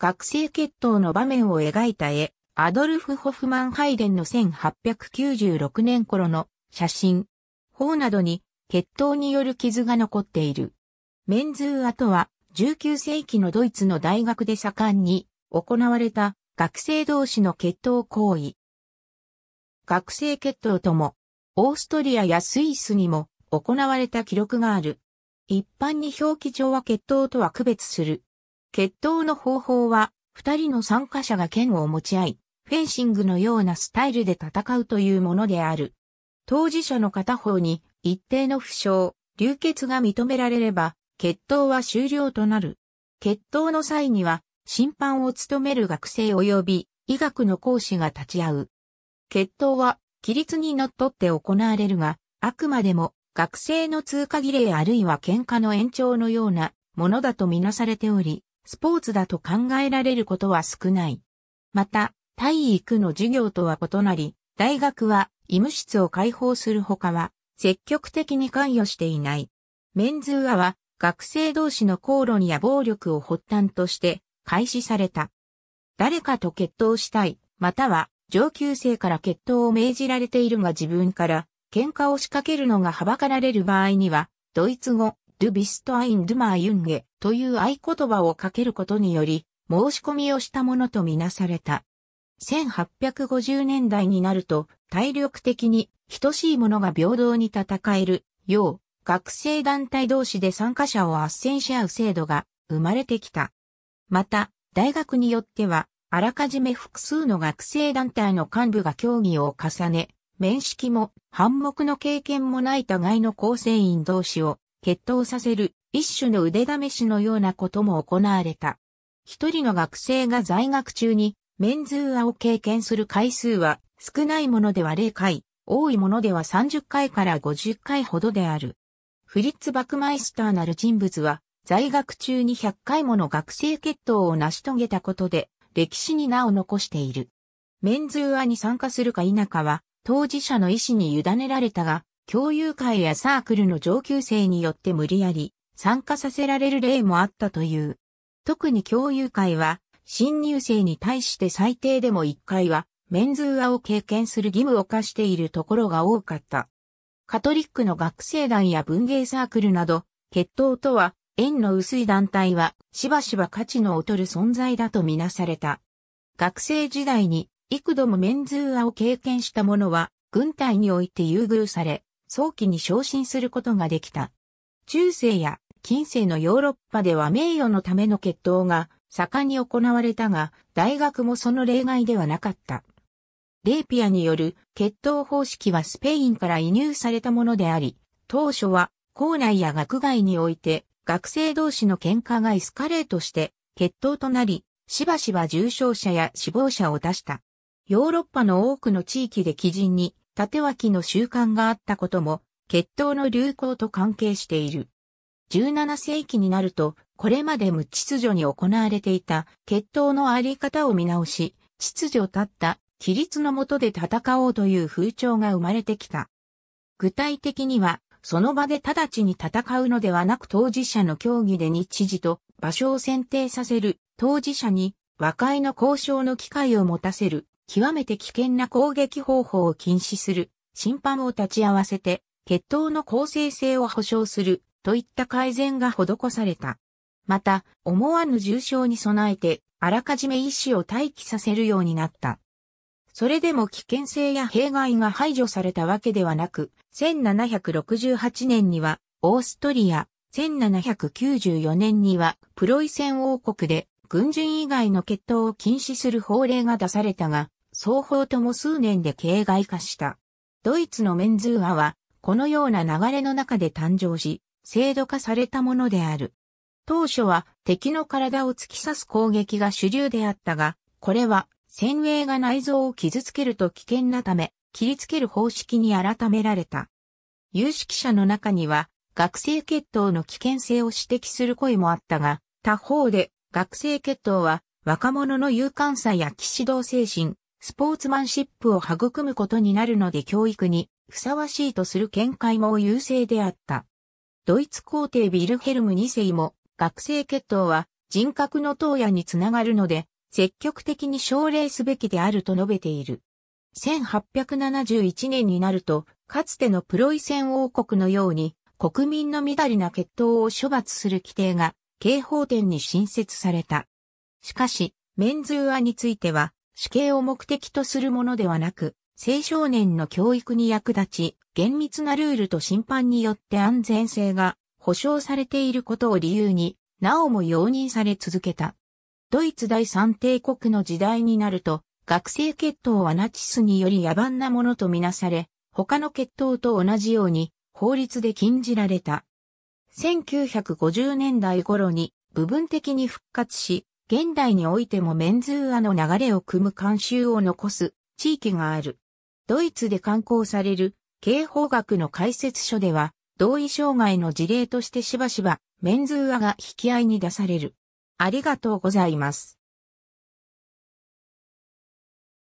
学生決闘の場面を描いた絵、アドルフ・ホフマン・ハイデンの1896年頃の写真。頬などに決闘による傷が残っている。メンズーアとは19世紀のドイツの大学で盛んに行われた学生同士の決闘行為。学生決闘とも、オーストリアやスイスにも行われた記録がある。一般に表記上は決闘とは区別する。決闘の方法は、二人の参加者が剣を持ち合い、フェンシングのようなスタイルで戦うというものである。当事者の片方に一定の負傷、流血が認められれば、決闘は終了となる。決闘の際には、審判を務める学生及び医学の講師が立ち会う。決闘は、規律にのっとって行われるが、あくまでも学生の通過儀礼あるいは喧嘩の延長のようなものだとみなされており、スポーツだと考えられることは少ない。また、体育の授業とは異なり、大学は医務室を開放するほかは積極的に関与していない。メンズーアは学生同士の口論や暴力を発端として開始された。誰かと決闘したい、または上級生から決闘を命じられているが自分から喧嘩を仕掛けるのがはばかられる場合には、ドイツ語、ドゥビストアインドゥマーユンゲという合言葉をかけることにより、申し込みをしたものとみなされた。1850年代になると、体力的に等しいものが平等に戦えるよう、学生団体同士で参加者を斡旋し合う制度が生まれてきた。また、大学によっては、あらかじめ複数の学生団体の幹部が協議を重ね、面識も反目の経験もない互いの構成員同士を決闘させる一種の腕試しのようなことも行われた。一人の学生が在学中にメンズーアを経験する回数は少ないものでは0回、多いものでは30回から50回ほどである。フリッツ・バクマイスターなる人物は在学中に100回もの学生決闘を成し遂げたことで歴史に名を残している。メンズーアに参加するか否かは当事者の意思に委ねられたが、共有会やサークルの上級生によって無理やり参加させられる例もあったという。特に共有会は新入生に対して最低でも1回はメンズーアを経験する義務を課しているところが多かった。カトリックの学生団や文芸サークルなど、血統とは縁の薄い団体はしばしば価値の劣る存在だとみなされた。学生時代に幾度もメンズーアを経験した者は軍隊において優遇され、早期に昇進することができた。中世や近世のヨーロッパでは名誉のための決闘が盛んに行われたが、大学もその例外ではなかった。レーピアによる決闘方式はスペインから移入されたものであり、当初は校内や学外において学生同士の喧嘩がエスカレートして決闘となり、しばしば重傷者や死亡者を出した。ヨーロッパの多くの地域で基人に縦脇の習慣があったことも、血統の流行と関係している。17世紀になると、これまで無秩序に行われていた血統のあり方を見直し、秩序立った規律のもとで戦おうという風潮が生まれてきた。具体的には、その場で直ちに戦うのではなく当事者の協議で日時と場所を選定させる当事者に和解の交渉の機会を持たせる極めて危険な攻撃方法を禁止する、審判を立ち合わせて、決闘の公正性を保障する、といった改善が施された。また、思わぬ重傷に備えて、あらかじめ医師を待機させるようになった。それでも危険性や弊害が排除されたわけではなく、1768年にはオーストリア、1794年にはプロイセン王国で軍人以外の決闘を禁止する法令が出されたが、双方とも数年で形骸化した。ドイツのメンズーアは、このような流れの中で誕生し、制度化されたものである。当初は敵の体を突き刺す攻撃が主流であったが、これは先鋭が内臓を傷つけると危険なため、切りつける方式に改められた。有識者の中には、学生決闘の危険性を指摘する声もあったが、他方で学生決闘は若者の勇敢さや騎士道精神、スポーツマンシップを育むことになるので教育にふさわしいとする見解も優勢であった。ドイツ皇帝ビルヘルム2世も学生決闘は人格の投野につながるので、積極的に奨励すべきであると述べている。1871年になると、かつてのプロイセン王国のように、国民の乱りな血統を処罰する規定が、刑法典に新設された。しかし、メンズーアについては、死刑を目的とするものではなく、青少年の教育に役立ち、厳密なルールと審判によって安全性が保障されていることを理由に、なおも容認され続けた。ドイツ第三帝国の時代になると、学生血統はナチスにより野蛮なものとみなされ、他の血統と同じように法律で禁じられた。1950年代頃に部分的に復活し、現代においてもメンズーアの流れを組む慣習を残す地域がある。ドイツで刊行される刑法学の解説書では、同意障害の事例としてしばしばメンズーアが引き合いに出される。ありがとうございます。